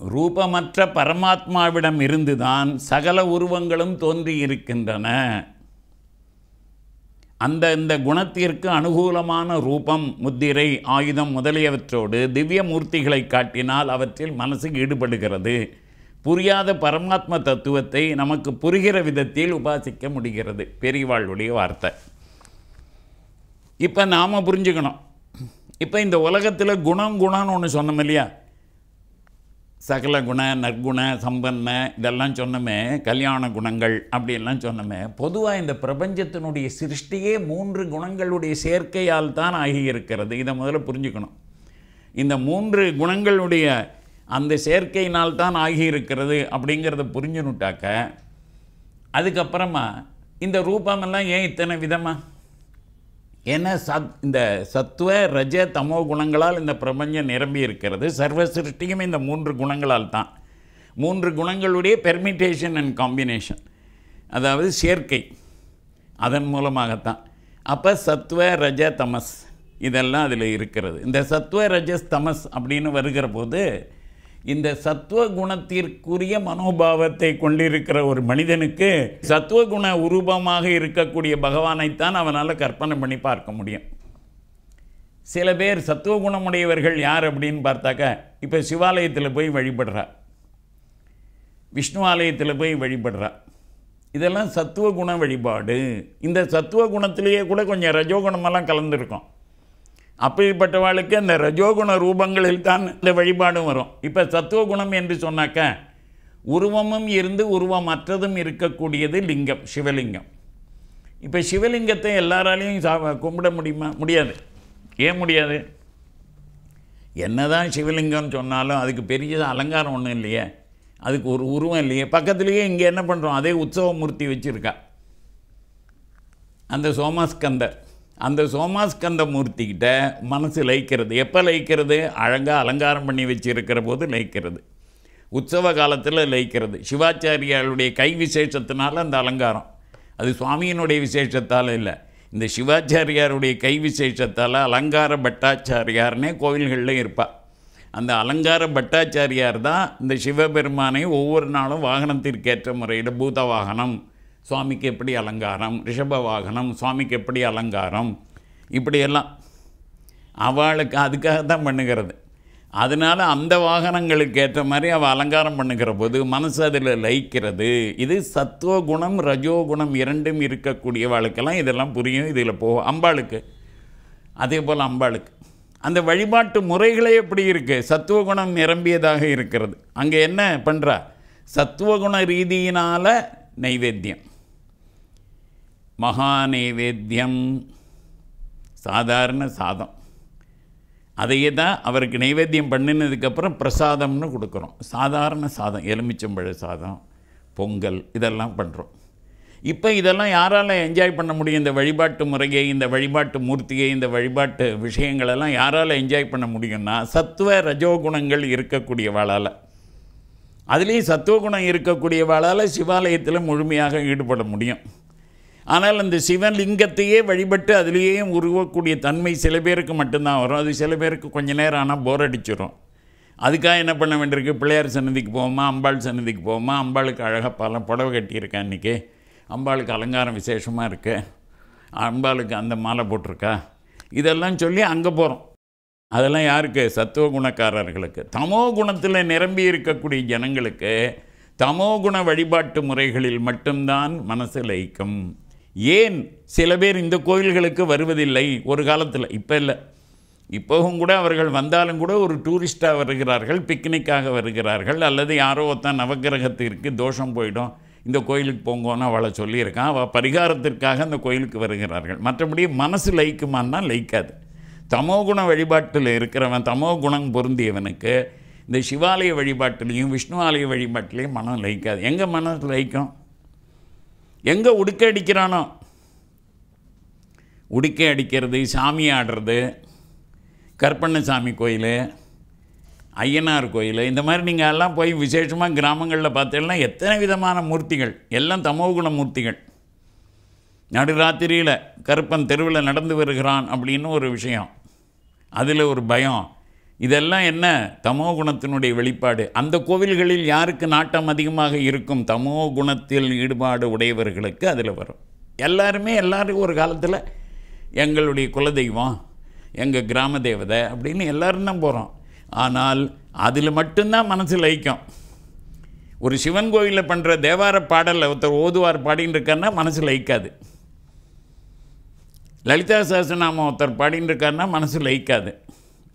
ரூபமற்ற பரமாத்மாவிடம் இருந்துதான் சகல உருவங்களும் தோன்றியிருக்கின்றன. அந்த இந்த குணத்திற்கு அனுகூலமான ரூபம் முத்திரை ஆயுதம் முதலியவற்றோடு திவ்ய மூர்த்திகளை காட்டினால் அவற்றில் மனசு ஈடுபடுகிறது. புரியாத பரமாத்ம தத்துவத்தை நமக்கு புரிகிற விதத்தில் உபாசிக்க முடிகிறது. பெரியவாளுடைய வார்த்தை. இப்போ நாம் புரிஞ்சுக்கணும். இப்போ இந்த உலகத்தில் குணம் குணம்னு ஒன்று சொன்னோம் இல்லையா? சகல குண நற்குண சம்பன்ன இதெல்லாம் சொன்னோமே கல்யாண குணங்கள் அப்படின்லாம் சொன்னோமே பொதுவாக இந்த பிரபஞ்சத்தினுடைய சிருஷ்டியே மூன்று குணங்களுடைய சேர்க்கையால் தான் ஆகியிருக்கிறது. இதை முதல்ல புரிஞ்சுக்கணும். இந்த மூன்று குணங்களுடைய அந்த சேர்க்கையினால் தான் ஆகியிருக்கிறது அப்படிங்கிறத புரிஞ்சுனுட்டாக்க அதுக்கப்புறமா இந்த ரூபமெல்லாம் ஏன் இத்தனை விதமாக ஏன்னா சத் இந்த சத்துவ ரஜ தமோ குணங்களால் இந்த பிரபஞ்சம் நிரம்பி இருக்கிறது. சர்வ சிருஷ்டியும் இந்த மூன்று குணங்களால் தான். மூன்று குணங்களுடைய பெர்மிட்டேஷன் அண்ட் காம்பினேஷன் அதாவது சேர்க்கை. அதன் மூலமாகத்தான். அப்போ சத்துவ ரஜ தமஸ். இதெல்லாம் அதில் இருக்கிறது. இந்த சத்துவ ரஜஸ் தமஸ் அப்படின்னு வருகிற போது இந்த சத்துவ குணத்திற்குரிய மனோபாவத்தை கொண்டிருக்கிற ஒரு மனிதனுக்கு சத்துவ குண உருவமாக இருக்கக்கூடிய பகவானைத்தான் அவனால் கற்பனை பண்ணி பார்க்க முடியும். சில பேர் சத்துவ குணமுடையவர்கள் யார் அப்படின்னு பார்த்தாக்க இப்போ சிவாலயத்தில் போய் வழிபடுறா. விஷ்ணு ஆலயத்தில் போய் வழிபடுறா. இதெல்லாம் சத்துவ குண வழிபாடு. இந்த சத்துவ குணத்திலேயே கூட கொஞ்சம் ரஜோகுணமெல்லாம் கலந்துருக்கும். அப்படிப்பட்டவாளுக்கு அந்த ரஜோகுண ரூபங்களில் தான் இந்த வழிபாடும் வரும். இப்போ சத்துவகுணம் என்று சொன்னாக்க உருவமும் இருந்து உருவமற்றதும் இருக்கக்கூடியது லிங்கம் சிவலிங்கம். இப்போ சிவலிங்கத்தை எல்லாராலையும் சா கும்பிட முடியுமா? முடியாது. ஏன் முடியாது? என்னதான் சிவலிங்கம்னு சொன்னாலும் அதுக்கு பெரிய அலங்காரம் ஒன்றும் இல்லையே. அதுக்கு ஒரு உருவம் இல்லையே. பக்கத்துலேயே இங்கே என்ன பண்ணுறோம் அதே உற்சவ மூர்த்தி வச்சுருக்கா. அந்த சோமாஸ்கந்தர். அந்த சோமாஸ்கந்த மூர்த்திக்கிட்ட மனசு லயிக்கிறது. எப்போ லயிக்கிறது? அழகாக அலங்காரம் பண்ணி வச்சுருக்கிற போது லயிக்கிறது. உற்சவ காலத்தில் லயிக்கிறது. சிவாச்சாரியாருடைய கை விசேஷத்தினால அந்த அலங்காரம். அது சுவாமியினுடைய விசேஷத்தால் இல்லை. இந்த சிவாச்சாரியாருடைய கை விசேஷத்தால் அலங்கார பட்டாச்சாரியார்னே கோவில்களில் இருப்பாள் அந்த அலங்கார பட்டாச்சாரியார் தான் இந்த சிவபெருமானை ஒவ்வொரு நாளும் வாகனத்திற்கேற்ற முறையில் பூத வாகனம் சுவாமிக்கு எப்படி அலங்காரம்? ரிஷப வாகனம் சுவாமிக்கு எப்படி அலங்காரம்? இப்படியெல்லாம். அவளுக்கு அதுக்காக தான் பண்ணுகிறது. அதனால் அந்த வாகனங்களுக்கு ஏற்ற மாதிரி அவள் அலங்காரம் பண்ணுகிற போது மனசு அதில் லயிக்கிறது. இது சத்துவ குணம் ரஜோகுணம் இரண்டும் இருக்கக்கூடியவாளுக்கெல்லாம் இதெல்லாம் புரியும். இதில் போகும் அம்பாளுக்கு. அதே போல் அம்பாளுக்கு. அந்த வழிபாட்டு முறைகளே எப்படி இருக்குது சத்துவகுணம் நிரம்பியதாக இருக்கிறது. அங்கே என்ன பண்ணுறா சத்துவகுண ரீதியினால் நைவேத்தியம். மகா நைவேத்தியம் சாதாரண சாதம். அதையே தான் அவருக்கு நைவேத்தியம் பண்ணினதுக்கப்புறம் பிரசாதம்னு கொடுக்குறோம். சாதாரண சாதம் எலுமிச்சம்பழ சாதம் பொங்கல் இதெல்லாம் பண்ணுறோம் இப்போ இதெல்லாம் யாரால் என்ஜாய் பண்ண முடியும்? இந்த வழிபாட்டு முறையை இந்த வழிபாட்டு மூர்த்தியை இந்த வழிபாட்டு விஷயங்களெல்லாம் யாரால் என்ஜாய் பண்ண முடியும்னா சத்துவ ரஜோகுணங்கள் இருக்கக்கூடியவாளால். அதுலேயும் சத்துவகுணம் இருக்கக்கூடியவாளால் சிவாலயத்தில் முழுமையாக ஈடுபட முடியும். ஆனால் அந்த சிவலிங்கத்தையே வழிபட்டு அதுலேயே உருவக்கூடிய தன்மை சில பேருக்கு மட்டும்தான் வரும். அது சில பேருக்கு கொஞ்ச நேரம் ஆனால் போர் அடிச்சிடும் அதுக்காக என்ன பண்ண வேண்டியிருக்கு? பிள்ளையார் சன்னதிக்கு போவோமா? அம்பாள் சன்னதிக்கு போவோமா? அம்பாளுக்கு அழகாக பல புடவை கட்டியிருக்கேன் இன்றைக்கி அம்பாளுக்கு அலங்காரம் விசேஷமாக இருக்கு. அம்பாளுக்கு அந்த மாலை போட்டிருக்கா? இதெல்லாம் சொல்லி அங்கே போகிறோம் அதெல்லாம் யாருக்கு? சத்துவ குணக்காரர்களுக்கு. தமோ குணத்தில் நிரம்பி இருக்கக்கூடிய ஜனங்களுக்கு தமோ குண வழிபாட்டு முறைகளில் மட்டும்தான் மனசு லயிக்கும். ஏன் சில பேர் இந்த கோயில்களுக்கு வருவதில்லை? ஒரு காலத்தில். இப்போ இல்லை. இப்போவும் கூட அவர்கள் வந்தாலும் கூட ஒரு டூரிஸ்ட்டாக வருகிறார்கள் பிக்னிக்காக வருகிறார்கள் அல்லது யாரோ ஒருத்தன் நவகிரகத்திற்கு தோஷம் போயிடும் இந்த கோயிலுக்கு போங்கன்னு அவளை சொல்லியிருக்கான். அவள் பரிகாரத்திற்காக அந்த கோயிலுக்கு வருகிறார்கள். மற்றபடி மனசு லயிக்குமான்னா லயிக்காது. தமோகுண வழிபாட்டில் இருக்கிறவன் தமோ குணம் பொருந்தியவனுக்கு இந்த சிவாலய வழிபாட்டிலையும் விஷ்ணு ஆலய வழிபாட்டிலையும் மனம் லயிக்காது. எங்கள் மனம் லயிக்கும்? எங்கே உடுக்கை அடிக்கிறானோ? உடுக்கை அடிக்கிறது சாமி ஆடுறது கற்பண்ணசாமி கோயில் ஐயனார் கோயில் இந்த மாதிரி நீங்கள் எல்லாம் போய் விசேஷமாக கிராமங்களில் பார்த்தீங்கன்னா எத்தனை விதமான மூர்த்திகள் எல்லாம் தமோகுண மூர்த்திகள். நடுராத்திரியில் கருப்பன் தெருவில் நடந்து வருகிறான் அப்படின்னு ஒரு விஷயம். அதில் ஒரு பயம். இதெல்லாம் என்ன? தமோ குணத்தினுடைய வெளிப்பாடு. அந்த கோவில்களில் யாருக்கு நாட்டம் அதிகமாக இருக்கும்? தமோ குணத்தில் ஈடுபாடு உடையவர்களுக்கு அதில் வரும். எல்லாருமே எல்லாரும் ஒரு காலத்தில் எங்களுடைய குலதெய்வம் எங்கள் கிராம தேவதை அப்படின்னு எல்லாரும் தான் போகிறோம் ஆனால் அதில் மட்டும்தான் மனசு லயிக்கும் ஒரு சிவன் கோயிலில் பண்ணுற தேவார பாடலில் ஒருத்தர் ஓதுவார் பாடின்னு இருக்காருன்னா மனசு லயிக்காது லலிதா சஹஸ்ரநாமம் ஒருத்தர் பாடின்னு இருக்காருன்னா மனசு லயிக்காது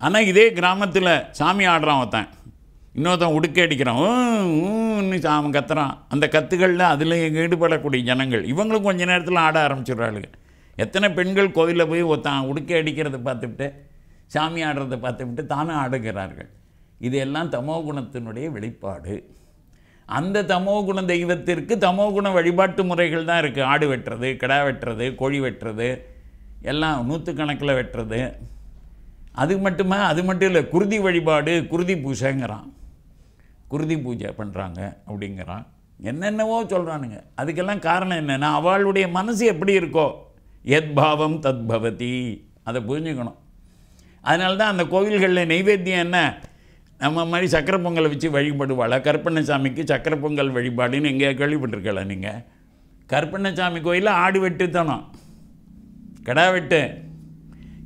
ஆனால் இதே கிராமத்தில் சாமி ஆடுறான் ஒருத்தன். இன்னொருத்தன் உடுக்க அடிக்கிறான். ஊ, ஊன்னு அவன் கத்துறான். அந்த கத்துகளில் அதில் ஈடுபடக்கூடிய ஜனங்கள். இவங்களும் கொஞ்ச நேரத்தில் ஆட ஆரம்பிச்சிடுறாளுங்க. எத்தனை பெண்கள் கோவிலில் போய் ஒருத்தன் உடுக்க அடிக்கிறத பார்த்துவிட்டு சாமி ஆடுறதை பார்த்துவிட்டு தானும் ஆடுகிறார்கள். இது எல்லாம் தமோ குணத்தினுடைய வெளிப்பாடு. அந்த தமோ குண தெய்வத்திற்கு தமோ குண வழிபாட்டு முறைகள் தான் இருக்குது ஆடு வெட்டுறது கிடா வெட்டுறது கோழி வெட்டுறது எல்லாம் நூற்றுக்கணக்கில் வெட்டுறது. அது மட்டுமா? அது மட்டும் இல்லை குருதி வழிபாடு குருதி பூஜைங்கிறான். குருதி பூஜை பண்ணுறாங்க அப்படிங்கிறான். என்னென்னவோ சொல்கிறானுங்க அதுக்கெல்லாம் காரணம் என்னென்னா அவளுடைய மனசு எப்படி இருக்கோ எத் பாவம் தத் பவதி. அதை புரிஞ்சுக்கணும். அதனால தான் அந்த கோவில்களில் நெய்வேத்தியம் என்ன? நம்ம மாதிரி சக்கரை பொங்கலை வச்சு வழிபடுவாளா. கருப்பண்ணசாமிக்கு சக்கரை பொங்கல் வழிபாடுன்னு எங்கேயா கேள்விப்பட்டிருக்கல நீங்கள் கருப்பண்ணசாமி கோயிலில் ஆடு வெட்டுத்தனம். கிடா வெட்டு.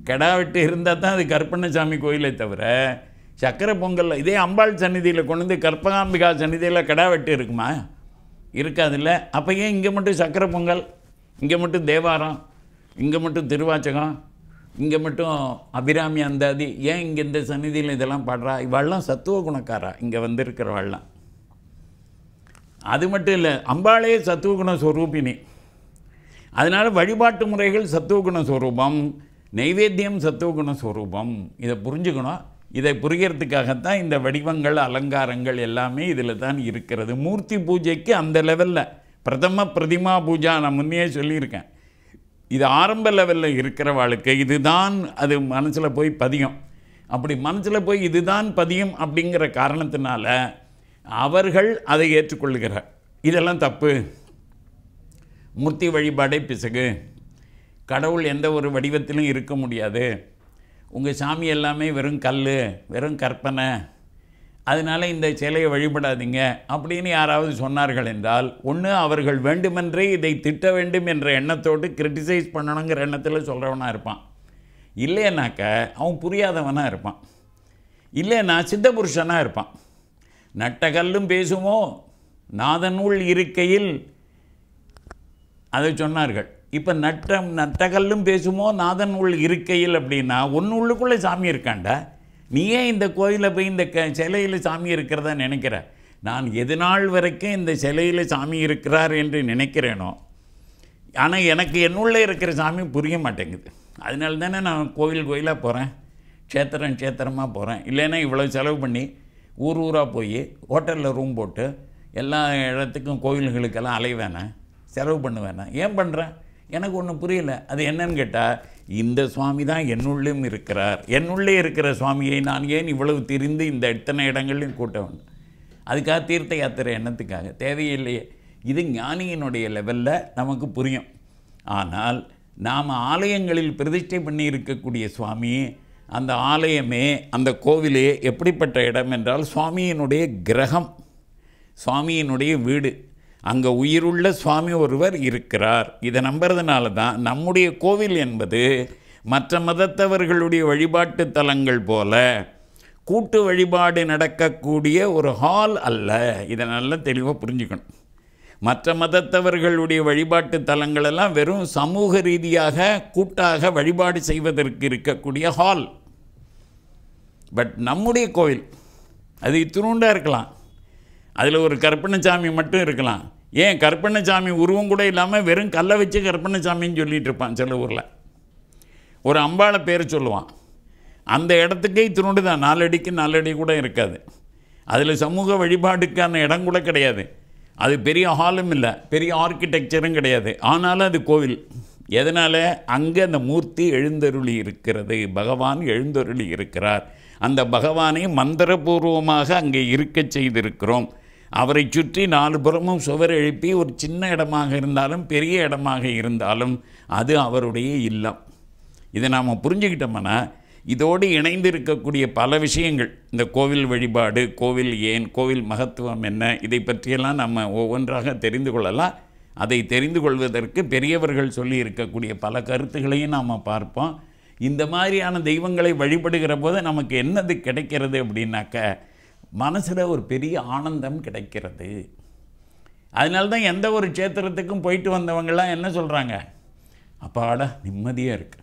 கெடா வெட்டு இருந்தால் தான் அது கருப்பண்ணசாமி கோயிலை தவிர சக்கரை பொங்கலில் இதே அம்பாள் சந்நிதியில் கொண்டு வந்து கற்பகாம்பிகா சந்நிதியில் கெடா வெட்டு இருக்குமா? இருக்காதுல்ல. அப்போ ஏன் இங்கே மட்டும் சக்கரை பொங்கல்? இங்கே மட்டும் தேவாரம்? இங்கே மட்டும் திருவாச்சகம்? இங்கே மட்டும் அபிராமி அந்தாதி? ஏன் இங்கே இந்த சந்நிதியில் இதெல்லாம் பாடுறா? இவாள்லாம் சத்துவ குணக்காரா? இங்கே வந்திருக்கிறவாள்லாம் அது மட்டும் இல்லை அம்பாளே சத்துவகுண ஸ்வரூபினி. அதனால் வழிபாட்டு முறைகள் சத்துவகுண ஸ்வரூபம். நைவேத்தியம் சத்துவகுண ஸ்வரூபம். இதை புரிஞ்சுக்கணும். இதை புரிகிறதுக்காகத்தான் இந்த வடிவங்கள் அலங்காரங்கள் எல்லாமே இதில் தான் இருக்கிறது. மூர்த்தி பூஜைக்கு அந்த லெவலில் பிரதம பிரதிமா பூஜா நான் முன்னையே சொல்லியிருக்கேன். இது ஆரம்ப லெவலில் இருக்கிறவாளுக்கு இதுதான் அது மனசில் போய் பதியும். அப்படி மனசில் போய் இதுதான் பதியும் அப்படிங்கிற காரணத்தினால அவர்கள் அதை ஏற்றுக்கொள்கிறார். இதெல்லாம் தப்பு. மூர்த்தி வழிபாடே பிசகு. கடவுள் எந்த ஒரு வடிவத்திலும் இருக்க முடியாது. உங்கள் சாமி எல்லாமே வெறும் கல் வெறும் கற்பனை. அதனால் இந்த சிலையை வழிபடாதீங்க அப்படின்னு யாராவது சொன்னார்கள் என்றால் ஒன்று அவர்கள் வேண்டுமென்றே இதை திட்ட வேண்டும் என்ற எண்ணத்தோடு கிரிட்டிசைஸ் பண்ணணுங்கிற எண்ணத்தில் சொல்கிறவனாக இருப்பான். இல்லைன்னாக்க அவன் புரியாதவனாக இருப்பான். இல்லைன்னா சித்த புருஷனாக இருப்பான் நட்டகல்லும் பேசுமோ? நாதனுள் இருக்கையில் அதை சொன்னார்கள். இப்போ நட்ட நட்டகல்லும் பேசுமோ? நாதன் உள் இருக்கையில் அப்படின்னா ஒன்று உள்ளுக்குள்ளே சாமி இருக்காண்டா? நீ ஏன் இந்த கோயிலில் போய் இந்த க சிலையில் சாமி இருக்கிறதா நினைக்கிற? நான் எது நாள் வரைக்கும் இந்த சிலையில் சாமி இருக்கிறார் என்று நினைக்கிறேனோ? ஆனால் எனக்கு என்னுள்ளே இருக்கிற சாமி புரிய மாட்டேங்குது. அதனால தானே நான் கோயில் கோயிலாக போகிறேன் க்ஷேத்திரம் க்ஷேத்திரமாக போகிறேன் இல்லைன்னா இவ்வளோ செலவு பண்ணி ஊர் ஊராக போய் ஹோட்டலில் ரூம் போட்டு எல்லா இடத்துக்கும் கோயில்களுக்கெல்லாம் அலைவேனே செலவு பண்ணுவேனே ஏன் பண்ணுறேன் எனக்கு ஒன்றும் புரியல. அது என்னன்னு கேட்டால் இந்த சுவாமி தான் என்னுள்ளும் இருக்கிறார். என்னுள்ளே இருக்கிற சுவாமியை நான் ஏன் இவ்வளவு திரிந்து இந்த இத்தனை இடங்களையும் கூட்ட வேண்டும்? அதுக்காக தீர்த்த யாத்திரை எண்ணத்துக்காக தேவையில்லையே இது ஞானியினுடைய லெவலில் நமக்கு புரியும். ஆனால் நாம் ஆலயங்களில் பிரதிஷ்டை பண்ணி இருக்கக்கூடிய சுவாமி அந்த ஆலயமே அந்த கோவிலே எப்படிப்பட்ட இடம் என்றால் சுவாமியினுடைய கிரகம் சுவாமியினுடைய வீடு. அங்கே உயிருள்ள சுவாமி ஒருவர் இருக்கிறார். இதை நம்புறதுனால தான் நம்முடைய கோவில் என்பது மற்ற மதத்தவர்களுடைய வழிபாட்டு தலங்கள் போல கூட்டு வழிபாடு நடக்கக்கூடிய ஒரு ஹால் அல்ல. இதை நல்லா தெளிவாக புரிஞ்சுக்கணும். மற்ற மதத்தவர்களுடைய வழிபாட்டு தலங்களெல்லாம் வெறும் சமூக ரீதியாக கூட்டாக வழிபாடு செய்வதற்கு இருக்கக்கூடிய ஹால் பட் நம்முடைய கோவில் அது இத்தினூண்டாக இருக்கலாம். அதில் ஒரு கற்பனசாமி மட்டும் இருக்கலாம். ஏன் கற்பனசாமி உருவம் கூட இல்லாமல் வெறும் கல்லை வச்சு கற்பனசாமின்னு சொல்லிட்டு இருப்பான் சில ஊரில். ஒரு அம்பாளை பேர் சொல்லுவான். அந்த இடத்துக்கே இத்தினோண்டு தான் நாலடிக்கு நாலடி கூட இருக்காது. அதில் சமூக வழிபாடுக்கான இடம் கூட கிடையாது. அது பெரிய ஹாலும் இல்லை பெரிய ஆர்கிடெக்சரும் கிடையாது. ஆனாலும் அது கோவில். எதனால்? அங்கே அந்த மூர்த்தி எழுந்தருளி இருக்கிறது. பகவான் எழுந்தருளி இருக்கிறார். அந்த பகவானை மந்திரபூர்வமாக அங்கே இருக்கச் செய்திருக்கிறோம். அவரை சுற்றி நாலு புறமும் சுவர் எழுப்பி ஒரு சின்ன இடமாக இருந்தாலும் பெரிய இடமாக இருந்தாலும் அது அவருடைய இல்லம். இதை நாம் புரிஞ்சுக்கிட்டோம்னா இதோடு இணைந்து இருக்கக்கூடிய பல விஷயங்கள் இந்த கோவில் வழிபாடு கோவில் ஏன் கோவில் மகத்துவம் என்ன இதை பற்றியெல்லாம் நம்ம ஒவ்வொன்றாக தெரிந்து கொள்ளலாம். அதை தெரிந்து கொள்வதற்கு பெரியவர்கள் சொல்லி இருக்கக்கூடிய பல கருத்துக்களையும் நாம் பார்ப்போம். இந்த மாதிரியான தெய்வங்களை வழிபடுகிற போது நமக்கு என்னது கிடைக்கிறது அப்படின்னாக்க மனசில் ஒரு பெரிய ஆனந்தம் கிடைக்கிறது. அதனால தான் எந்த ஒரு க்ஷேத்திரத்துக்கும் போயிட்டு வந்தவங்கெல்லாம் என்ன சொல்கிறாங்க அப்பாடா நிம்மதியாக இருக்குது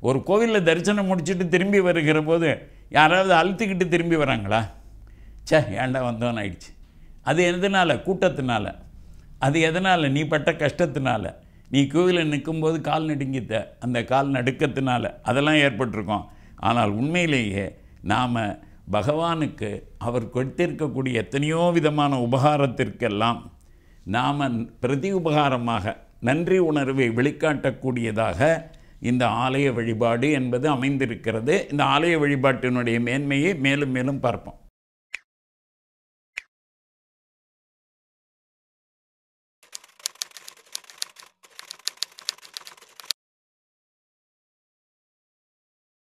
ஒரு கோவிலில் தரிசனம் முடிச்சுட்டு திரும்பி வருகிற போது யாராவது அழுத்திக்கிட்டு திரும்பி வராங்களா? சே ஏன்டா வந்தோன்னு ஆயிடுச்சு. அது எதனால்? கூட்டத்தினால. அது எதனால்? நீ பட்ட கஷ்டத்தினால. நீ கோவிலில் நிற்கும்போது கால் நடுங்கித்த அந்த கால் நடுக்கத்தினால. அதெல்லாம் ஏற்பட்டிருக்கோம். ஆனால் உண்மையிலேயே நாம் பகவானுக்கு அவர் கொடுத்திருக்கக்கூடிய எத்தனையோ விதமான உபகாரத்திற்கெல்லாம் நாம் பிரதி உபகாரமாக நன்றி உணர்வை வெளிக்காட்டக்கூடியதாக இந்த ஆலய வழிபாடு என்பது அமைந்திருக்கிறது. இந்த ஆலய வழிபாட்டினுடைய மேன்மையை மேலும் மேலும் பார்ப்போம்.